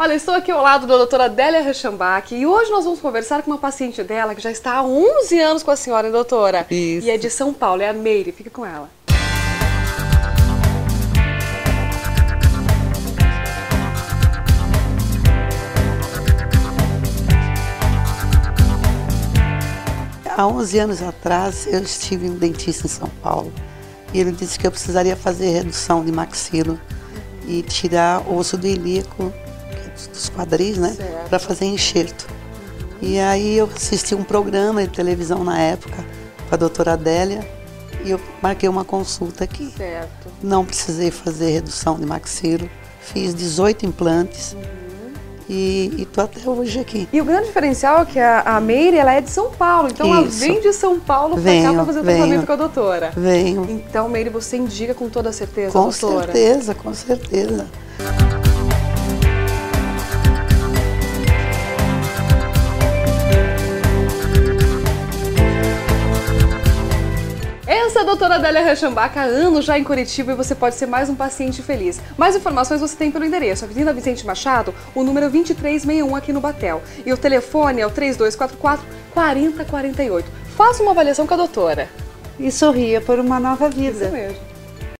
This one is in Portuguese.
Olha, estou aqui ao lado da doutora Délia Rechambach e hoje nós vamos conversar com uma paciente dela que já está há 11 anos com a senhora, hein, doutora? Isso. E é de São Paulo, é a Meire. Fica com ela. Há 11 anos atrás, eu estive em um dentista em São Paulo e ele disse que eu precisaria fazer redução de maxilo e tirar osso do ilíaco, dos quadris, né, para fazer enxerto. E aí eu assisti um programa de televisão na época com a doutora Adélia e eu marquei uma consulta aqui. Certo. Não precisei fazer redução de maxilo, fiz 18 implantes e estou até hoje aqui. E o grande diferencial é que a, a Meire, ela é de São Paulo, então ela Isso. vem de São Paulo para cá para fazer o venho. tratamento com a doutora. Venho. Então, Meire, você indica com toda certeza, Com doutora? certeza, com certeza. É a doutora Adélia Rechambach há anos já em Curitiba e você pode ser mais um paciente feliz. Mais informações você tem pelo endereço Avenida Vicente Machado, o número 2361 aqui no Batel. E o telefone é o 3244 4048. Faça uma avaliação com a doutora. E sorria por uma nova vida. Isso mesmo.